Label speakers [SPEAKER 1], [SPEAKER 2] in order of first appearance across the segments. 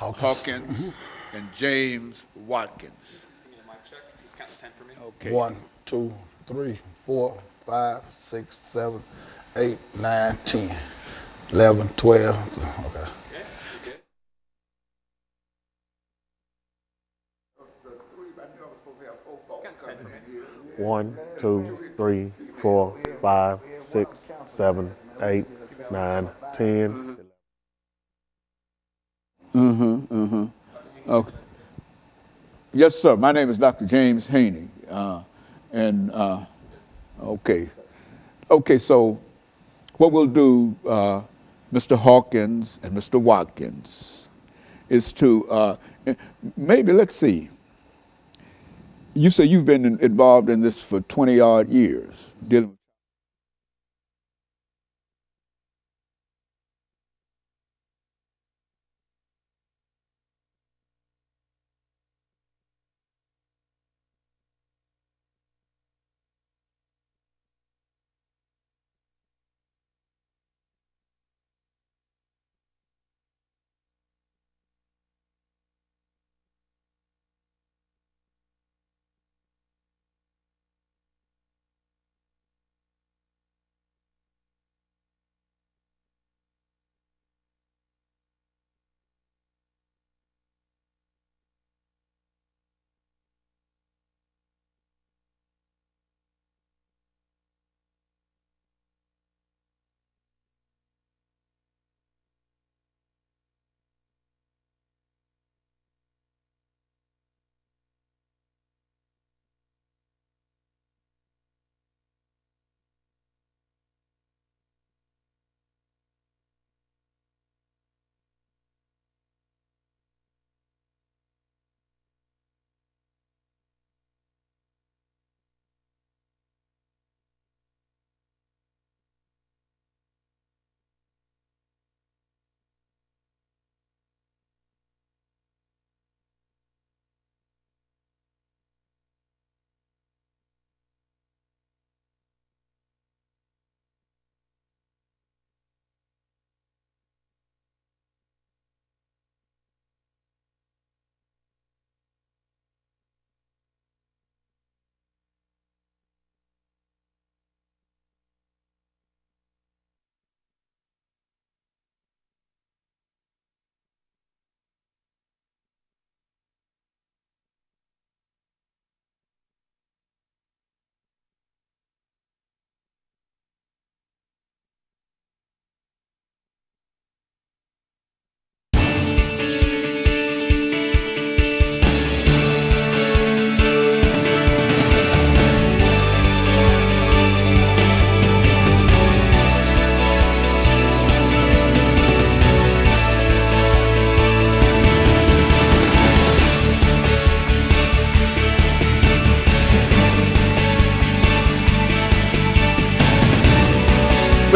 [SPEAKER 1] Hawkins.
[SPEAKER 2] Hawkins, mm-hmm. and James Watkins.
[SPEAKER 3] Just give me a mic check. Just count 10 for me.
[SPEAKER 2] Okay.
[SPEAKER 1] One, two, three, four, five, six, seven, eight, nine, ten, eleven, twelve. Okay.
[SPEAKER 3] Okay, you good? Count to 10 for me.
[SPEAKER 4] One, two, three, four, five, six, seven, eight, nine, ten. Mm-hmm.
[SPEAKER 2] Okay. Yes, sir. My name is Dr. James Haney. Uh, and, uh, okay. Okay, so what we'll do, uh, Mr. Hawkins and Mr. Watkins, is to uh, maybe, let's see. You say you've been involved in this for 20 odd years, dealing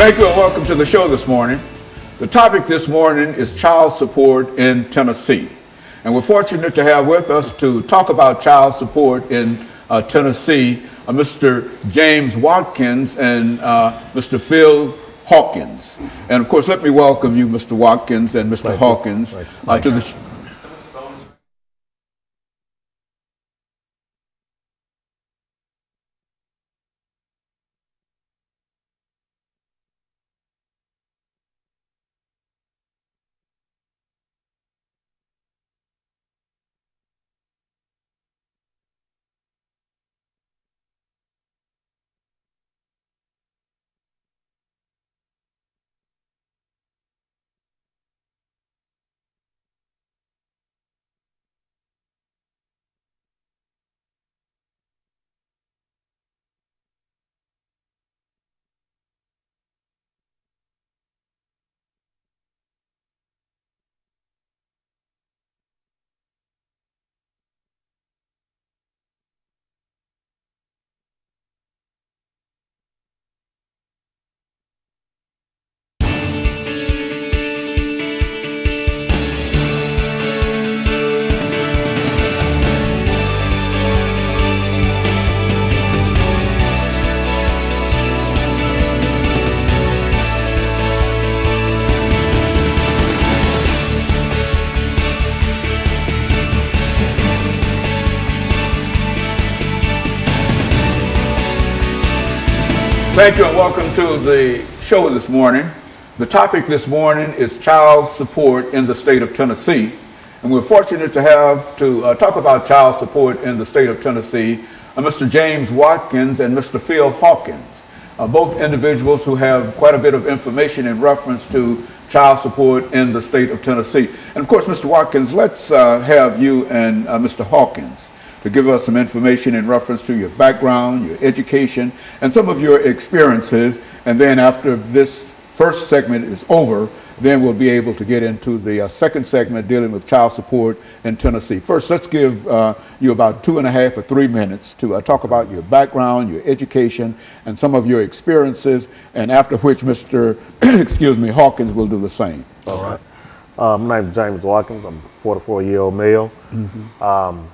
[SPEAKER 2] Thank you and welcome to the show this morning. The topic this morning is child support in Tennessee. And we're fortunate to have with us to talk about child support in uh, Tennessee uh, Mr. James Watkins and uh, Mr. Phil Hawkins. And of course, let me welcome you, Mr. Watkins and Mr. Hawkins, uh, to the. Thank you and welcome to the show this morning. The topic this morning is child support in the state of Tennessee. And we're fortunate to have to uh, talk about child support in the state of Tennessee uh, Mr. James Watkins and Mr. Phil Hawkins, uh, both individuals who have quite a bit of information in reference to child support in the state of Tennessee. And of course, Mr. Watkins, let's uh, have you and uh, Mr. Hawkins to give us some information in reference to your background, your education, and some of your experiences. And then after this first segment is over, then we'll be able to get into the uh, second segment dealing with child support in Tennessee. First, let's give uh, you about two and a half or three minutes to uh, talk about your background, your education, and some of your experiences, and after which Mr. excuse me, Hawkins will do the same.
[SPEAKER 4] All right. Uh, my name is James Watkins. I'm a 44 year old male. Um,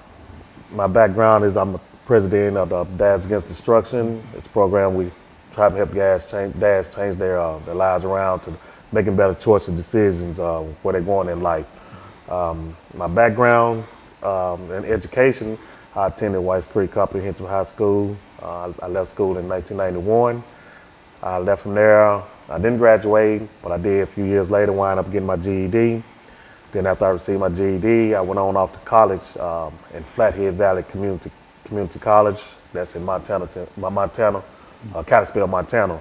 [SPEAKER 4] my background is I'm a president of the Dads Against Destruction. It's a program we try to help dads change, dads change their, uh, their lives around to making better choices, and decisions uh, where they're going in life. Um, my background um, in education, I attended Whites Creek Comprehensive High School. Uh, I left school in 1991. I left from there. I didn't graduate, but I did a few years later, wind up getting my GED. Then after I received my GED, I went on off to college um, in Flathead Valley Community Community College. That's in Montana, Mo- Montana, uh, Kalispell, Montana.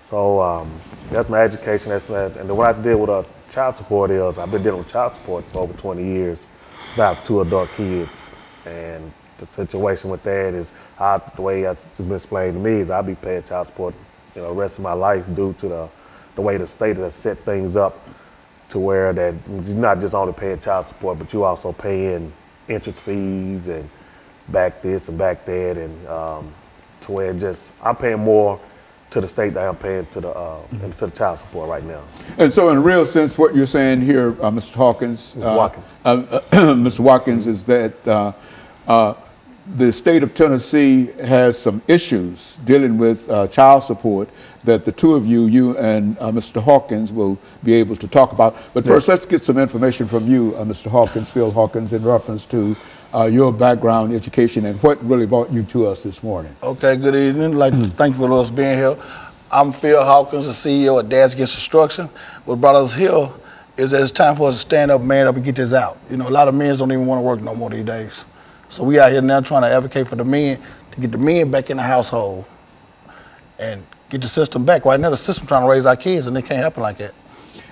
[SPEAKER 4] So um, that's my education. That's my, and then what I deal with uh, child support is I've been dealing with child support for over 20 years. I have two adult kids, and the situation with that is how, the way it's been explained to me is I'll be paying child support, you know, the rest of my life due to the the way the state has set things up to where that you're not just only paying child support, but you also paying interest fees and back this and back that, and um, to where just I'm paying more to the state than I'm paying to the uh, to the child support right now.
[SPEAKER 2] And so, in a real sense, what you're saying here, uh, Mr. Hawkins, uh,
[SPEAKER 4] Watkins.
[SPEAKER 2] uh, Mr. Watkins, is that uh, uh, the state of Tennessee has some issues dealing with uh, child support that the two of you, you and uh, Mr. Hawkins, will be able to talk about. But first, let's get some information from you, uh, Mr. Hawkins, Phil Hawkins, in reference to uh, your background, education, and what really brought you to us this morning.
[SPEAKER 1] Okay, good evening. Like thank you for us being here. I'm Phil Hawkins, the CEO of Dads Against Destruction. What brought us here is that it's time for us to stand up, man up, and get this out. You know, a lot of men don't even want to work no more these days. So we out here now trying to advocate for the men to get the men back in the household and get the system back. Right now, the system trying to raise our kids, and it can't happen like that.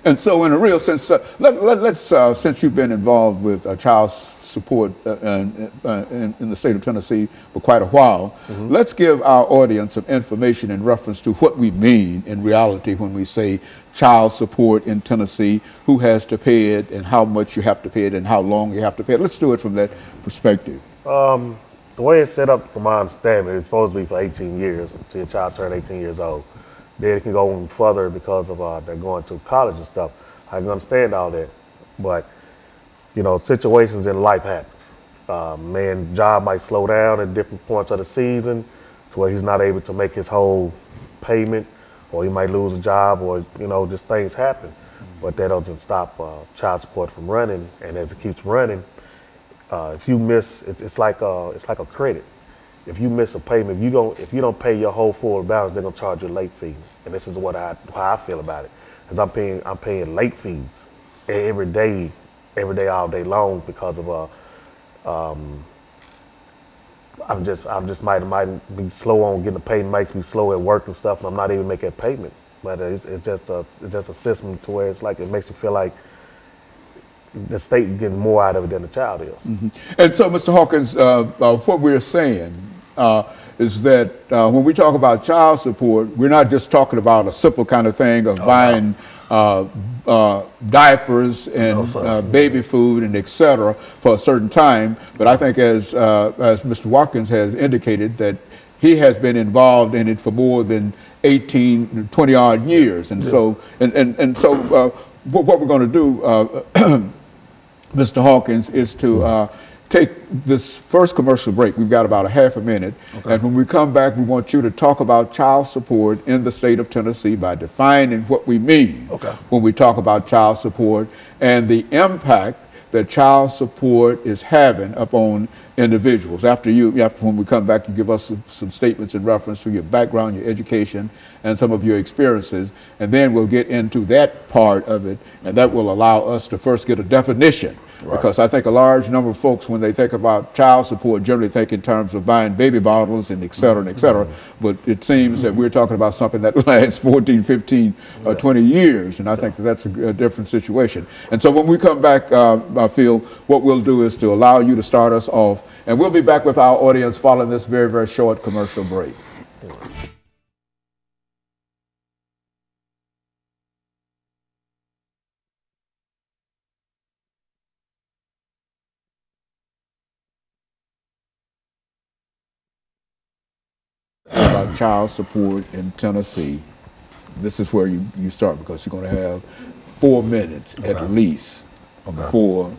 [SPEAKER 2] And so, in a real sense, uh, let, let, us uh, since you've been involved with uh, child support uh, in, uh, in, in the state of Tennessee for quite a while, let's give our audience some information in reference to what we mean in reality when we say child support in Tennessee, who has to pay it, and how much you have to pay it, and how long you have to pay it. Let's do it from that perspective.
[SPEAKER 4] Um, the way it's set up, from my understanding, it's supposed to be for 18 years until your child turn 18 years old. Then it can go even further because of uh, they're going to college and stuff. I can understand all that, but you know, situations in life happen. Uh, man, job might slow down at different points of the season, to where he's not able to make his whole payment, or he might lose a job, or you know, just things happen. But that doesn't stop uh, child support from running, and as it keeps running, uh, if you miss, it's, it's like a, it's like a credit. If you miss a payment, if you don't, if you don't pay your whole full balance, they're gonna charge you a late fee. And this is what I, how I feel about it, because I'm paying, I'm paying late fees every day, every day, all day long because of uh, um, I'm just, I'm just might, might be slow on getting the payment, makes me slow at work and stuff, and I'm not even making a payment. But it's, it's just a, it's just a system to where it's like it makes you feel like the state getting more out of it than the child is.
[SPEAKER 2] And so, Mr. Hawkins, uh, uh, what we're saying is that uh, when we talk about child support, we're not just talking about a simple kind of thing of buying uh, uh, diapers and
[SPEAKER 1] sir.
[SPEAKER 2] uh, baby food and et cetera for a certain time. But I think, as uh, as Mr. Watkins has indicated, that he has been involved in it for more than 18, 20 odd years, and so and and, and so uh, what, what we're going to do. Uh, Mr. Hawkins, is to uh, take this first commercial break. We've got about a half a minute. And when we come back, we want you to talk about child support in the state of Tennessee by defining what we mean
[SPEAKER 1] Okay.
[SPEAKER 2] when we talk about child support and the impact that child support is having upon individuals. After you, after when we come back, you give us some, some statements in reference to your background, your education, and some of your experiences, and then we'll get into that part of it, and that will allow us to first get a definition. Because I think a large number of folks, when they think about child support, generally think in terms of buying baby bottles and et cetera and et cetera. Mm-hmm. But it seems that we're talking about something that lasts 14, 15, uh, or 20 years. And I think that that's a, a different situation. And so when we come back, uh, uh I feel what we'll do is to allow you to start us off. And we'll be back with our audience following this very, very short commercial break. Child support in Tennessee. This is where you, you start because you're going to have four minutes at least before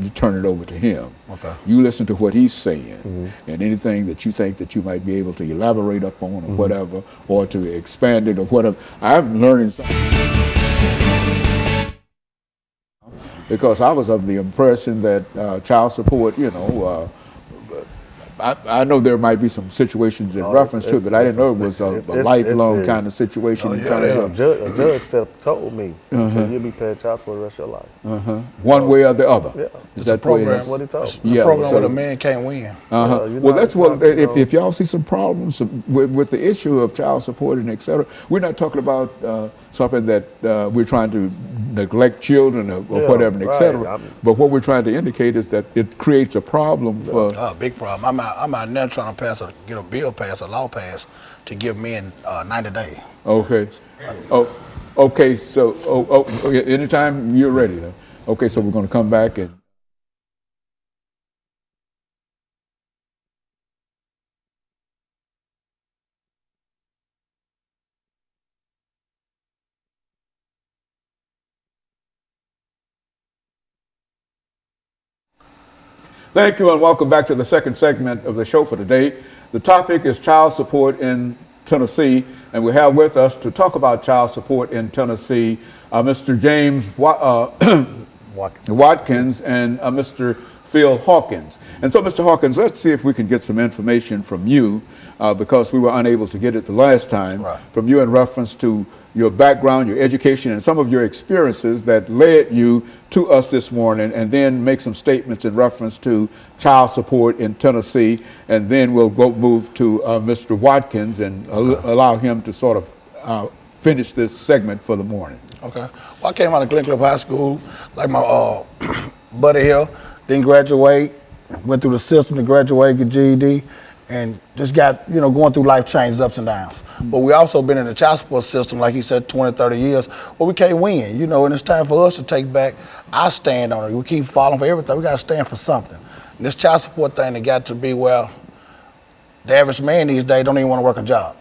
[SPEAKER 2] you turn it over to him.
[SPEAKER 1] Okay.
[SPEAKER 2] You listen to what he's saying and anything that you think that you might be able to elaborate upon or whatever, or to expand it or whatever. I'm learning something. Because I was of the impression that uh, child support, you know, uh, I, I know there might be some situations in
[SPEAKER 4] No, it's-
[SPEAKER 2] reference to it, but I didn't know it was a, a
[SPEAKER 4] it's-
[SPEAKER 2] lifelong
[SPEAKER 4] it's a-
[SPEAKER 2] kind of situation.
[SPEAKER 1] Oh, yeah,
[SPEAKER 2] terms
[SPEAKER 1] yeah.
[SPEAKER 2] of-
[SPEAKER 4] A judge, a judge said, told me,
[SPEAKER 2] Uh-huh.
[SPEAKER 4] so you'll be paying child support the rest of your life.
[SPEAKER 2] Uh-huh. One way or the other.
[SPEAKER 4] Yeah.
[SPEAKER 2] Is that the
[SPEAKER 1] program.
[SPEAKER 2] is?
[SPEAKER 4] That's what he told me.
[SPEAKER 2] Yeah,
[SPEAKER 1] program
[SPEAKER 2] so-
[SPEAKER 1] where the man can't win.
[SPEAKER 2] Uh-huh.
[SPEAKER 4] Yeah, you
[SPEAKER 2] well, that's what.
[SPEAKER 4] sometimes,
[SPEAKER 2] If, if y'all see some problems with, with the issue of child support and et cetera, we're not talking about uh, something that uh, we're trying to neglect children or, or
[SPEAKER 4] Yeah,
[SPEAKER 2] whatever, and et
[SPEAKER 4] right.
[SPEAKER 2] cetera.
[SPEAKER 4] I mean-
[SPEAKER 2] but what we're trying to indicate is that it creates a problem for.
[SPEAKER 1] Uh, big problem. I'm out, I'm out now trying to pass a, get a bill passed, a law passed, to give men uh, 90 days.
[SPEAKER 2] Okay. Oh, okay. So, oh, oh, okay, anytime you're ready. Then. Okay. So we're going to come back and. Thank you and welcome back to the second segment of the show for today. The topic is child support in Tennessee, and we have with us to talk about child support in Tennessee uh, Mr. James Wa- uh,
[SPEAKER 4] Watkins.
[SPEAKER 2] Watkins and uh, Mr. Phil Hawkins. And so, Mr. Hawkins, let's see if we can get some information from you uh, because we were unable to get it the last time
[SPEAKER 1] Right.
[SPEAKER 2] from you in reference to your background, your education, and some of your experiences that led you to us this morning, and then make some statements in reference to child support in Tennessee, and then we'll go move to uh, Mr. Watkins and al- allow him to sort of uh, finish this segment for the morning.
[SPEAKER 1] Okay. Well, I came out of Glencliff High School, like my uh, buddy here, didn't graduate, went through the system to graduate, get GED, and just got, you know, going through life changes, ups and downs. But we also been in the child support system, like he said, 20, 30 years, Well, we can't win, you know, and it's time for us to take back our stand on it. We keep falling for everything. We got to stand for something. And this child support thing, it got to be, well, the average man these days don't even want to work a job.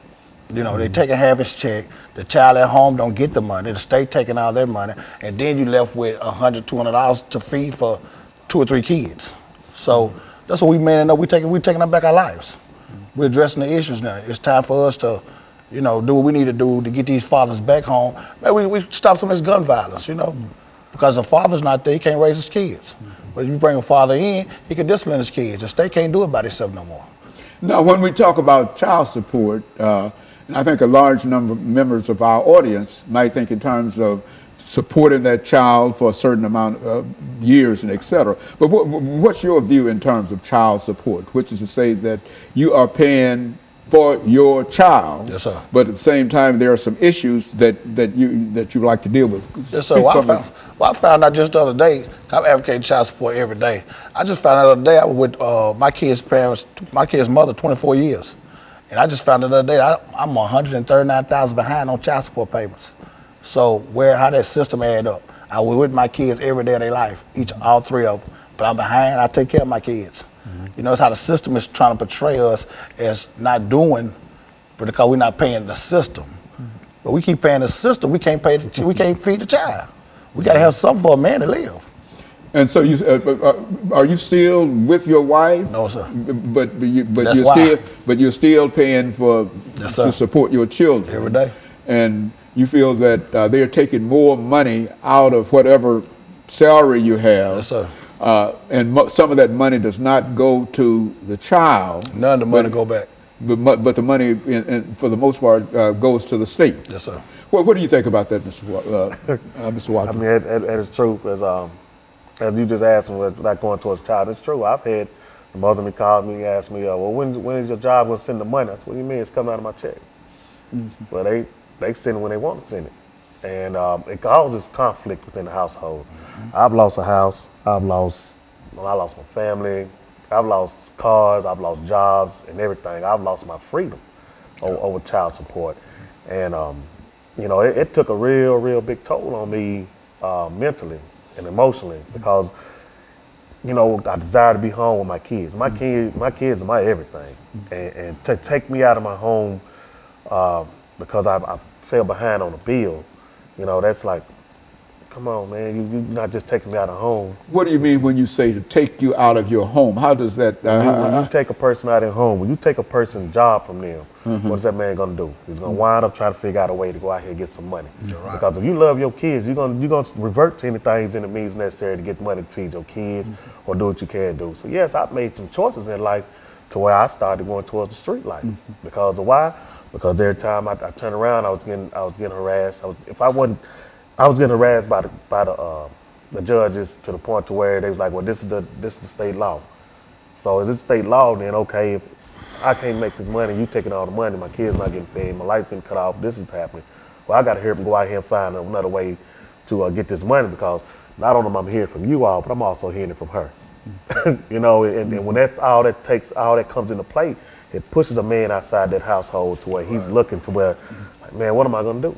[SPEAKER 1] You know, they taking half his check. The child at home don't get the money. The state taking all their money, and then you left with a hundred, two hundred dollars to feed for two or three kids. So that's what we man up. We taking we taking back our lives. We're addressing the issues now. It's time for us to, you know, do what we need to do to get these fathers back home. Man, we, we stop some of this gun violence. You know, because the father's not there, he can't raise his kids. But if you bring a father in, he can discipline his kids. The state can't do it by itself no more.
[SPEAKER 2] Now, when we talk about child support, uh, and I think a large number of members of our audience might think in terms of supporting that child for a certain amount of years and et cetera. But what, what's your view in terms of child support, which is to say that you are paying for your child,
[SPEAKER 1] Yes, sir.
[SPEAKER 2] but at the same time there are some issues that, that you that you like to deal with.
[SPEAKER 1] Yes, sir. Well, I found, well, I found out just the other day. I'm advocating child support every day. I just found out the other day I was with uh, my kid's parents, my kid's mother, 24 years, and I just found out the other day I, I'm 139,000 behind on child support payments. So where how that system add up? I was with my kids every day of their life, each all three of them, but I'm behind. I take care of my kids. You know, it's how the system is trying to portray us as not doing, but because we're not paying the system. But we keep paying the system. We can't pay. The, we can't feed the child. We got to have something for a man to live.
[SPEAKER 2] And so you uh, uh, are you still with your wife?
[SPEAKER 1] No, sir.
[SPEAKER 2] But but, you, but you're
[SPEAKER 1] why.
[SPEAKER 2] still but you're still paying for
[SPEAKER 1] Yes,
[SPEAKER 2] to support your children
[SPEAKER 1] Every day.
[SPEAKER 2] And you feel that uh, they're taking more money out of whatever salary you have
[SPEAKER 1] Yes, sir.
[SPEAKER 2] uh, and mo- some of that money does not go to the child.
[SPEAKER 1] None of the money
[SPEAKER 2] but-
[SPEAKER 1] go back.
[SPEAKER 2] But, mo- but the money, in, in, for the most part, uh, goes to the state.
[SPEAKER 1] Yes, sir.
[SPEAKER 2] What, what do you think about that, Mr. Wa- uh, uh, Mr.
[SPEAKER 4] I mean, it, it, it is true as um, as you just asked me, like going towards child. It's true. I've had the mother of me called me, asked me, uh, well, when when is your job going to send the money? I said, what do you mean? It's coming out of my check. Well, they they send it when they want to send it, and um, it causes conflict within the household. I've lost a house. I've lost. Well, I lost my family. I've lost cars. I've lost jobs and everything. I've lost my freedom over, over child support, and um, you know, it, it took a real, real big toll on me uh, mentally and emotionally because you know, I desire to be home with my kids. My kids, my kids are my everything, and, and to take me out of my home uh, because I, I fell behind on a bill, you know, that's like, come on, man, you, you're not just taking me out of home.
[SPEAKER 2] What do you mean when you say to take you out of your home? How does that? Uh,
[SPEAKER 4] When you, when you take a person out of home, when you take a person's job from them,
[SPEAKER 2] Mm-hmm.
[SPEAKER 4] what is that man gonna do? He's gonna wind up trying to figure out a way to go out here and get some money. Because if you love your kids, you're gonna you're gonna revert to anything in the means necessary to get money to feed your kids
[SPEAKER 2] Mm-hmm.
[SPEAKER 4] or do what you can do. So yes, I've made some choices in life to where I started going towards the street life.
[SPEAKER 2] Mm-hmm.
[SPEAKER 4] Because of why? Because every time I, I turned around, I was getting I was getting harassed. I was if I wasn't I was getting harassed by the by the uh, the judges to the point to where they was like, well, this is the this is the state law. So is it state law then? Okay, if I can't make this money, you taking all the money, my kids not getting fed, my lights getting cut off, this is happening. Well, I got to and go out here and find another way to uh, get this money because not only am I hearing from you all, but I'm also hearing it from her. you know, and, and when that all that takes, all that comes into play, it pushes a man outside that household to where he's looking to where, like, man, what am I gonna do?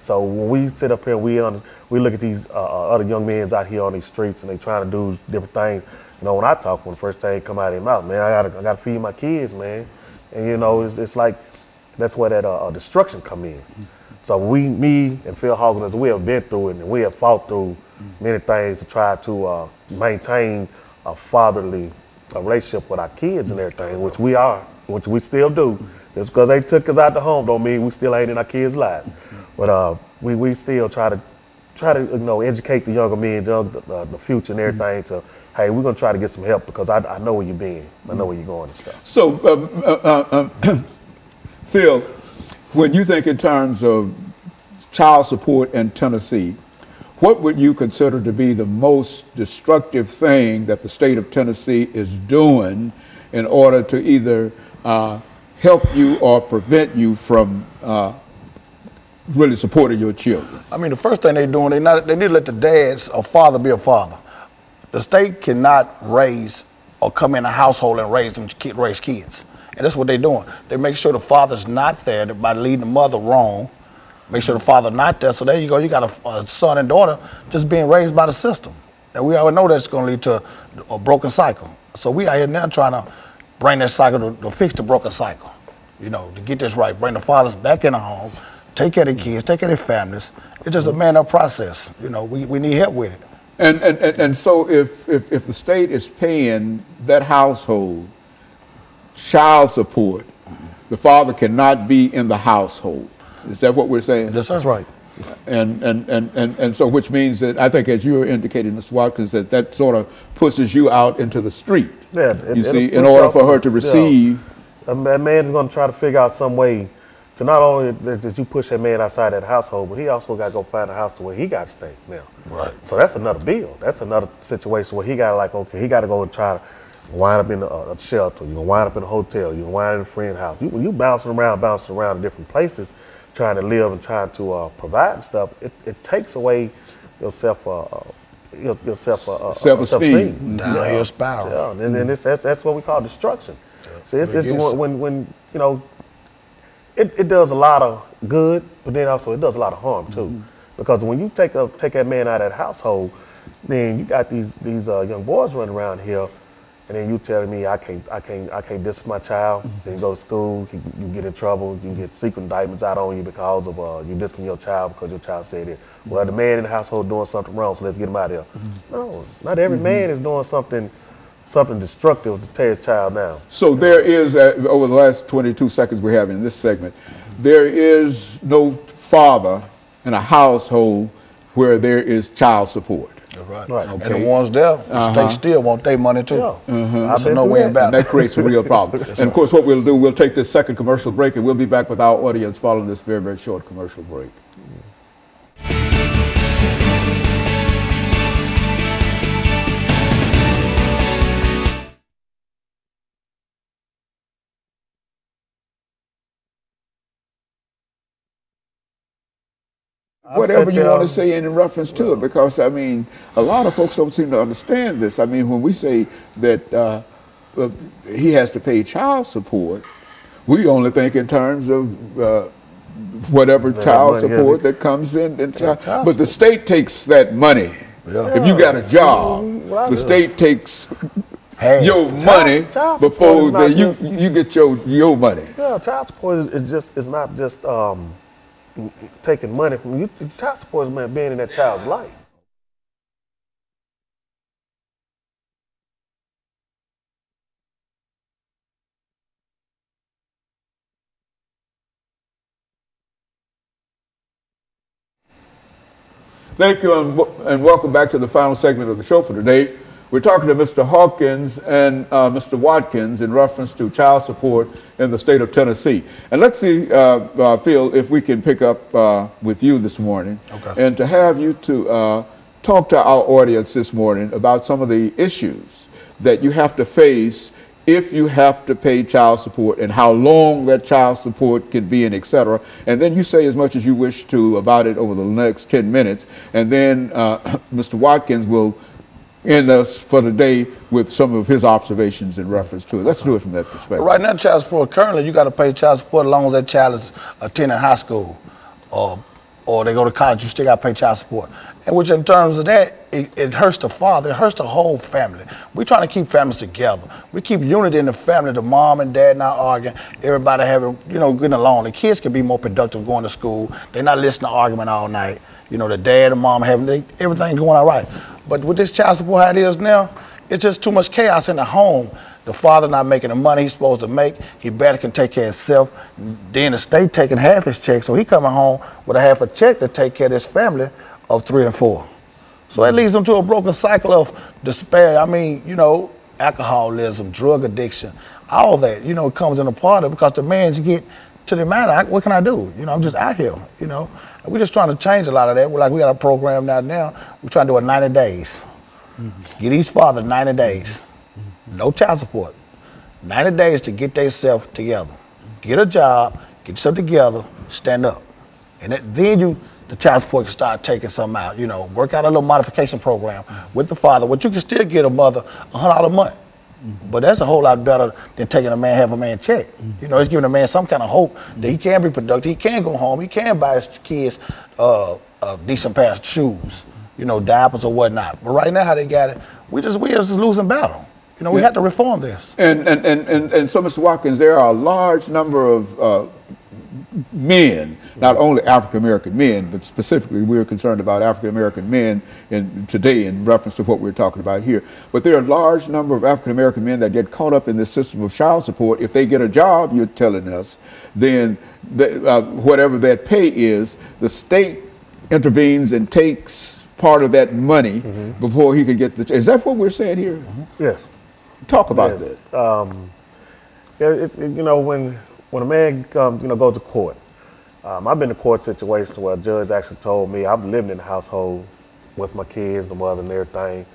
[SPEAKER 4] So when we sit up here, and we on, we look at these uh, uh, other young men out here on these streets, and they trying to do different things. You know, when I talk, when the first thing come out of their mouth, man, I gotta, I gotta feed my kids, man. And you know, it's, it's like that's where that uh, uh, destruction come in. So we, me, and Phil Hawkins, we have been through it, and we have fought through many things to try to uh, maintain a fatherly uh, relationship with our kids and everything, which we are, which we still do. Just because they took us out the home don't mean we still ain't in our kids' lives. But uh, we, we still try to try to you know educate the younger men, young, uh, the future and everything. To hey, we're gonna try to get some help because I, I know where you've been, I know where you're going and stuff.
[SPEAKER 2] So, um, uh, uh, um, Phil, when you think in terms of child support in Tennessee, what would you consider to be the most destructive thing that the state of Tennessee is doing in order to either uh, help you or prevent you from uh, really supporting your children?
[SPEAKER 1] I mean, the first thing they're doing, they not they need to let the dads or father be a father. The state cannot raise or come in a household and raise them raise kids, and that's what they're doing. They make sure the father's not there by leading the mother wrong. Make sure the father not there. So there you go. You got a, a son and daughter just being raised by the system, and we already know that's going to lead to a, a broken cycle. So we out here now trying to bring that cycle to, to fix the broken cycle. You know, to get this right, bring the fathers back in the home, take care of the kids, take care of their families. It's just a mm-hmm. man up process. You know, we, we need help with it.
[SPEAKER 2] And, and, and, and so if, if, if the state is paying that household child support, mm-hmm. the father cannot be in the household. Is that what we're saying?
[SPEAKER 1] Yes, sir.
[SPEAKER 4] That's right.
[SPEAKER 2] And, and, and, and, and so which means that I think as you were indicating, Mr. Watkins, that that sort of pushes you out into the street.
[SPEAKER 4] Yeah, it-
[SPEAKER 2] you see, in order
[SPEAKER 4] up-
[SPEAKER 2] for her to
[SPEAKER 4] yeah.
[SPEAKER 2] receive.
[SPEAKER 4] A ma- man is going to try to figure out some way to not only that that you push that man outside that household, but he also got to go find a house to where he got to stay now.
[SPEAKER 1] Right.
[SPEAKER 4] So that's another bill. That's another situation where he got to like, okay, he got to go and try to wind up in a, a shelter. You're going to wind up in a hotel. You're going to wind up in a friend house. You, you bouncing around, bouncing around in different places, trying to live and trying to uh, provide stuff. It, it takes away your self, uh, uh, your, your self, uh, uh,
[SPEAKER 2] Self-esteem.
[SPEAKER 1] Downhill spiral.
[SPEAKER 4] Yeah, and, and it's, that's, that's what we call destruction. So it's, it's when, when, when, you know, it, it does a lot of good, but then also it does a lot of harm too. Because when you take a, take that man out of that household, then you got these these uh, young boys running around here, and then you telling me I can't I can't I can't discipline my child. Then you go to school, you, you get in trouble, you get secret indictments out on you because of uh, you discipline your child because your child said it. Well, the man in the household doing something wrong, so let's get him out of here. No, not every man is doing something something destructive to tear his child down.
[SPEAKER 2] So there is, uh, over the last 22 seconds we have in this segment, there is no father in a household where there is child support.
[SPEAKER 1] Right.
[SPEAKER 4] Right.
[SPEAKER 1] And the ones there, the uh-huh. state still want their money too.
[SPEAKER 4] Yeah.
[SPEAKER 1] That's
[SPEAKER 4] I've mm-hmm.
[SPEAKER 1] no
[SPEAKER 2] way.
[SPEAKER 1] Battle.
[SPEAKER 2] that creates a real problem. and of course, what we'll do, we'll take this second commercial break, and we'll be back with our audience following this very, very short commercial break. Whatever you want to say in reference to it, because I mean, a lot of folks don't seem to understand this. I mean, when we say that uh, he has to pay child support, we only think in terms of uh, whatever child
[SPEAKER 4] money, yeah.
[SPEAKER 2] support that comes in. in child-
[SPEAKER 1] child
[SPEAKER 2] but the state takes that money. If you got a job,
[SPEAKER 4] well,
[SPEAKER 2] the state takes
[SPEAKER 1] Half.
[SPEAKER 2] your money
[SPEAKER 4] child
[SPEAKER 2] before the, you
[SPEAKER 4] just-
[SPEAKER 2] you get your your money.
[SPEAKER 4] Yeah, child support is, is just it's not just um, taking money from you. The Child support is man being in that child's life.
[SPEAKER 2] Thank you and, w- and welcome back to the final segment of the show for today. We're talking to Mr. Hawkins and uh, Mr. Watkins in reference to child support in the state of Tennessee. And let's see, uh, uh, Phil, if we can pick up uh, with you this morning
[SPEAKER 1] Okay.
[SPEAKER 2] and to have you to uh, talk to our audience this morning about some of the issues that you have to face if you have to pay child support and how long that child support can be and et cetera. And then you say as much as you wish to about it over the next 10 minutes. And then uh, Mr. Watkins will end us uh, for the day with some of his observations in reference to it. Let's do it from that perspective.
[SPEAKER 1] Right now, child support, currently, you got to pay child support as long as that child is attending high school or, or they go to college, you still got to pay child support. And which, in terms of that, it, it hurts the father, it hurts the whole family. We're trying to keep families together. We keep unity in the family, the mom and dad not arguing, everybody having, you know, getting along. The kids can be more productive going to school. They're not listening to argument all night. You know, the dad and mom having, they, everything's going all right. But with this child support, how it is now, it's just too much chaos in the home. The father not making the money he's supposed to make. He better can take care of himself. Then the state taking half his check, so he coming home with a half a check to take care of his family of three and four. So that leads them to a broken cycle of despair. I mean, you know, alcoholism, drug addiction, all that, you know, comes in a part of because the man's get to the I, what can I do? You know, I'm just out here, you know. We're just trying to change a lot of that. We're like, we got a program now, now. We're trying to do it 90 days. Mm-hmm. Get each father 90 days. Mm-hmm. No child support. 90 days to get themselves together. Get a job, get yourself together, stand up. And that, then you, the child support can start taking some out. You know, work out a little modification program mm-hmm. with the father, but you can still get a mother a $100 a month. But that's a whole lot better than taking a man half a man check. You know, it's giving a man some kind of hope that he can be productive, he can go home, he can buy his kids uh, a decent pair of shoes, you know, diapers or whatnot. But right now, how they got it, we just we just losing battle. You know, we
[SPEAKER 2] Yeah.
[SPEAKER 1] have to reform this.
[SPEAKER 2] And, and, and, and, and so, Mr. Watkins, there are a large number of uh, men, not only African American men, but specifically we're concerned about African American men in, today in reference to what we're talking about here. But there are a large number of African American men that get caught up in this system of child support. If they get a job, you're telling us, then the, uh, whatever that pay is, the state intervenes and takes part of that money before he could get the. Is that what we're saying here?
[SPEAKER 4] Yes.
[SPEAKER 2] Talk about
[SPEAKER 4] Yes.
[SPEAKER 2] that.
[SPEAKER 4] Um, yeah, it- you know, when when a man comes, you know, goes to court. Um, I've been in court situations where a judge actually told me I've lived in the household with my kids, the mother, and everything,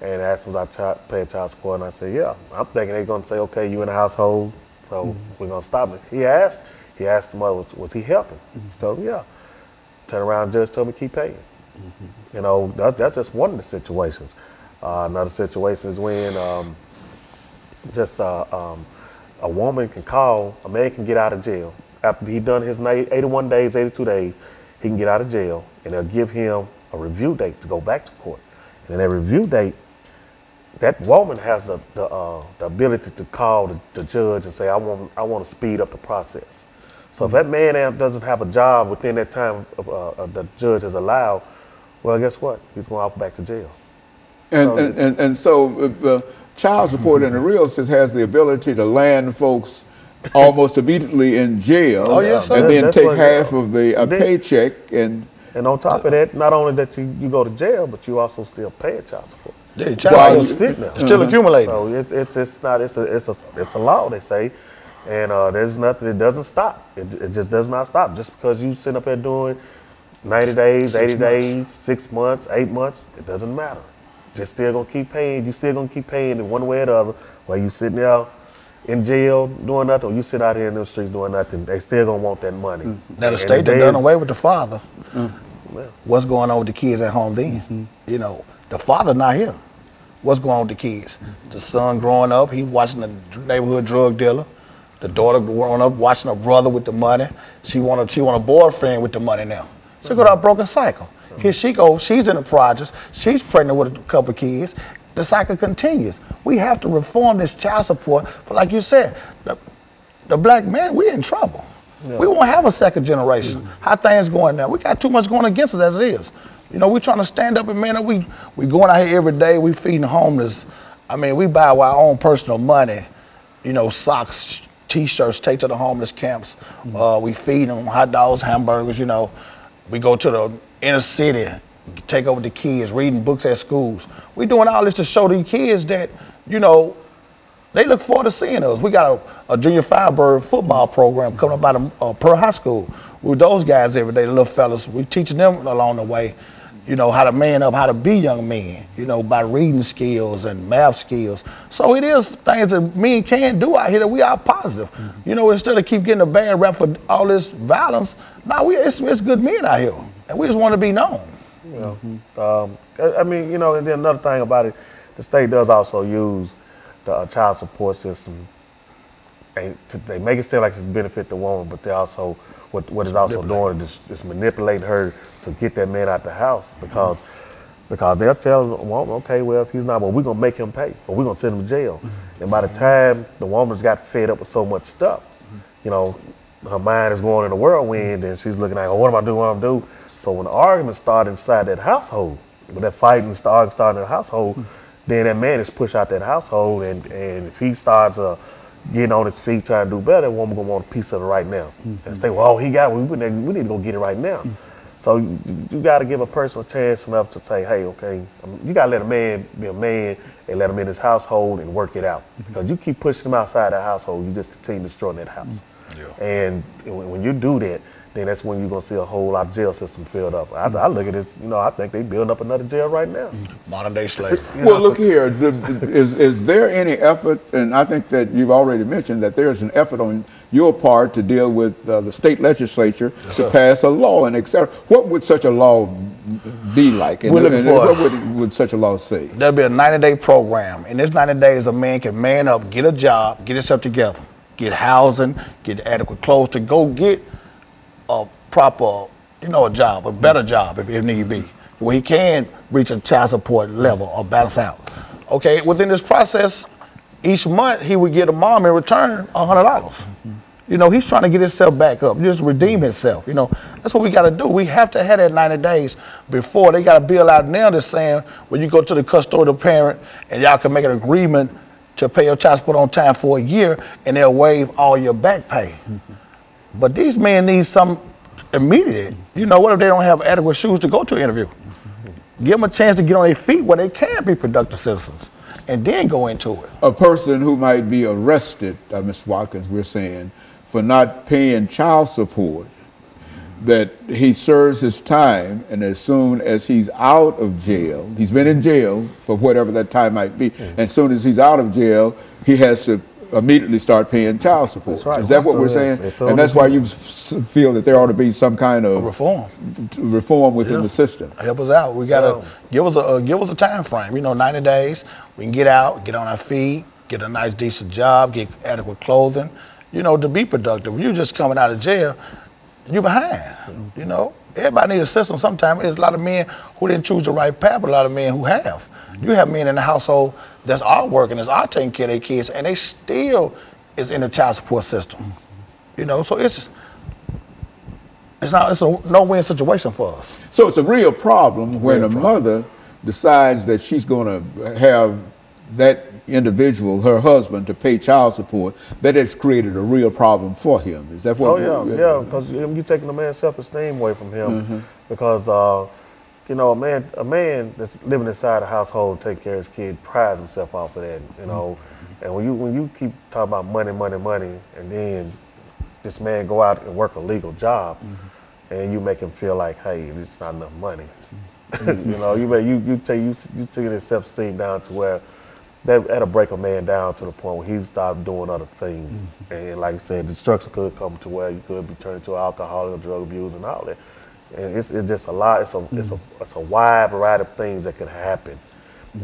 [SPEAKER 4] and asked was I child, paying child support, and I said, yeah. I'm thinking they're gonna say, okay, you in the household, so we're gonna stop it. He asked, he asked the mother, was, was he helping? He told me, yeah. Turn around, judge told me keep paying. You know, that's, that's just one of the situations. Uh, another situation is when um, just uh, um, a woman can call, a man can get out of jail. After he done his na- 81 days, 82 days, he can get out of jail and they'll give him a review date to go back to court. And in that review date, that woman has the, the, uh, the ability to call the, the judge and say, I want, I want to speed up the process. So if that man doesn't have a job within that time of, uh, uh, the judge has allowed, well, guess what? He's going out back to jail.
[SPEAKER 2] And,
[SPEAKER 4] So-
[SPEAKER 2] and, and, and so uh, uh, child support in the real sense has the ability to land folks almost immediately in jail
[SPEAKER 1] Oh, yes, sir.
[SPEAKER 2] and then
[SPEAKER 4] That's
[SPEAKER 2] take half of the uh, paycheck and
[SPEAKER 4] And on top of that, not only that you, you go to jail, but you also still pay child support.
[SPEAKER 1] Yeah,
[SPEAKER 2] Well,
[SPEAKER 1] child
[SPEAKER 2] you-
[SPEAKER 1] is
[SPEAKER 4] It's sitting there.
[SPEAKER 1] it's still accumulating.
[SPEAKER 4] So it's it's it's not it's a it's a it's a law they say, and uh, there's nothing. It doesn't stop. It, it just does not stop. Just because you sit up there doing ninety days,
[SPEAKER 1] Six
[SPEAKER 4] eighty
[SPEAKER 1] months.
[SPEAKER 4] days, six months, eight months, it doesn't matter. Just still gonna keep paying. You still gonna keep paying in one way or the other. While you sitting there in jail doing nothing, or you sit out here in the streets doing nothing, they still gonna want that money. Mm-hmm.
[SPEAKER 1] That the
[SPEAKER 4] And
[SPEAKER 1] state
[SPEAKER 4] if
[SPEAKER 1] that done away with the father. Mm-hmm.
[SPEAKER 4] Well,
[SPEAKER 1] What's going on with the kids at home then? Mm-hmm. You know, the father not here. What's going on with the kids? The son growing up, he watching the neighborhood drug dealer. The daughter growing up watching her brother with the money. She want a she want a boyfriend with the money now. She go to a broken cycle. Here she goes. She's in the projects. She's pregnant with a couple of kids. The cycle continues. We have to reform this child support. But like you said, the, the black man, we're in trouble. We won't have a second generation. How things going now? We got too much going against us as it is. You know, we're trying to stand up and man. We we going out here every day. We feeding homeless. I mean, we buy our own personal money. You know, socks, t-shirts, take to the homeless camps. Uh, we feed them hot dogs, hamburgers. You know, we go to the inner city, take over the kids, reading books at schools. We're doing all this to show the kids that you know they look forward to seeing us. We got a, a junior firebird football program coming up out of uh, Pearl High School. With those guys every day, the little fellas, we teaching them along the way, you know, how to man up, how to be young men, you know, by reading skills and math skills. So it is things that men can do out here that we are positive. You know, instead of keep getting a bad rap for all this violence, now we it's, it's good men out here, and we just want to be known.
[SPEAKER 4] You know, um, I I mean, you know, and then another thing about it, the state does also use the uh, child support system. And to, they make it seem like it's benefit the woman, but they also what what is also doing is, is manipulating her to get that man out the house because because they'll tell the woman, okay, well if he's not, well we're gonna make him pay or we're gonna send him to jail. And by the time the woman's got fed up with so much stuff, you know, her mind is going in a whirlwind and she's looking like, oh, what am I doing? What am I doing? So when the argument started inside that household, when that fighting started starting in the household, then that man is pushed out that household and, and if he starts uh, getting on his feet trying to do better, that woman gonna want a piece of it right now. And say, well, he got it. We, we need to go get it right now. So you, you got to give a person a chance enough to say, hey, okay, um, you got to let a man be a man and let him in his household and work it out. Because you keep pushing him outside that household, you just continue destroying that house. And when when you do that, then that's when you're gonna see a whole lot of jail system filled up. I, I look at this, you know, I think they building up another jail right now.
[SPEAKER 1] Modern day slavery.
[SPEAKER 2] Well, look here. the- the- Is, is there any effort, and I think that you've already mentioned that there's an effort on your part to deal with uh, the state legislature to pass a law and etc. What would such a law be like? And,
[SPEAKER 1] We're looking
[SPEAKER 2] and
[SPEAKER 1] for-
[SPEAKER 2] what would, would such a law say?
[SPEAKER 1] There'll be a 90 day program. In this 90 days, a man can man up, get a job, get himself together, get housing, get adequate clothes to go get a proper, you know, a job, a better job if, if need be, where he can reach a child support level or balance out. Okay, within this process, each month he would get a mom in return $100. dollars mm-hmm. You know, he's trying to get himself back up, just redeem himself. You know, that's what we got to do. We have to have that 90 days before they got a bill out now that's saying when you go to the custodial parent and y'all can make an agreement to pay your child support on time for a year and they'll waive all your back pay. Mm-hmm. But these men need some immediate. You know, what if they don't have adequate shoes to go to an interview? Give them a chance to get on their feet where they can be productive citizens and then go into it.
[SPEAKER 2] A person who might be arrested, uh, Ms. Watkins, we're saying, for not paying child support, that he serves his time, and as soon as he's out of jail, he's been in jail for whatever that time might be, and as soon as he's out of jail, he has to immediately start paying child support.
[SPEAKER 4] That's right.
[SPEAKER 2] Is that what
[SPEAKER 4] So
[SPEAKER 2] we're
[SPEAKER 4] as-
[SPEAKER 2] saying?
[SPEAKER 4] as soon
[SPEAKER 2] And that's why you feel that there ought to be some kind of
[SPEAKER 1] Reform.
[SPEAKER 2] reform within the system.
[SPEAKER 1] Help us out. We gotta
[SPEAKER 4] Yeah.
[SPEAKER 1] give us a uh, give us a time frame. You know, 90 days. We can get out, get on our feet, get a nice decent job, get adequate clothing. You know, to be productive. You just coming out of jail, You're behind. You know, everybody needs assistance. system. Sometimes there's a lot of men who didn't choose the right path, but a lot of men who have. You have men in the household that's all working, that's all taking care of their kids, and they still is in the child support system. You know, so it's it's not it's a no win situation for us.
[SPEAKER 2] So it's a real problem when
[SPEAKER 1] Real
[SPEAKER 2] a
[SPEAKER 1] problem.
[SPEAKER 2] mother decides that she's going to have that individual, her husband, to pay child support, that has created a real problem for him. Is that what?
[SPEAKER 4] Oh yeah, yeah, because you're taking the man's self-esteem away from him. Because uh, you know, a man, a man that's living inside a household, taking care of his kid, prides himself off of that. You know, mm-hmm. and when you when you keep talking about money, money, money, and then this man go out and work a legal job, mm-hmm. and you make him feel like, hey, it's not enough money. Mm-hmm. you know, you may- you you take you you taking his self-esteem down to where that that'll break a man down to the point where he stopped doing other things. And like I said, destruction could come to where you could be turned to alcoholic or drug abuse and all that. And it's, it's just a lot. It's a it's a it's a wide variety of things that can happen.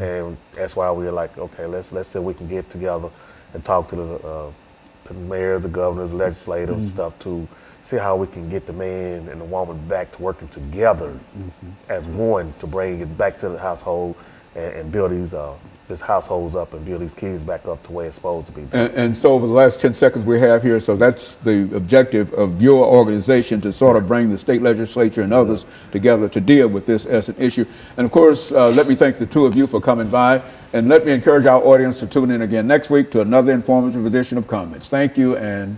[SPEAKER 4] And that's why we're like, okay, let's let's see if we can get together and talk to the uh, to the mayors, the governors, legislators, and stuff to see how we can get the man and the woman back to working together as one to bring it back to the household and, and build these uh, these households up and build these kids back up to where it's supposed to be.
[SPEAKER 2] And, and so over the last 10 seconds we have here, so that's the objective of your organization to sort of bring the state legislature and others together to deal with this as an issue. And of course, uh, let me thank the two of you for coming by, and let me encourage our audience to tune in again next week to another informative edition of Comments. Thank you and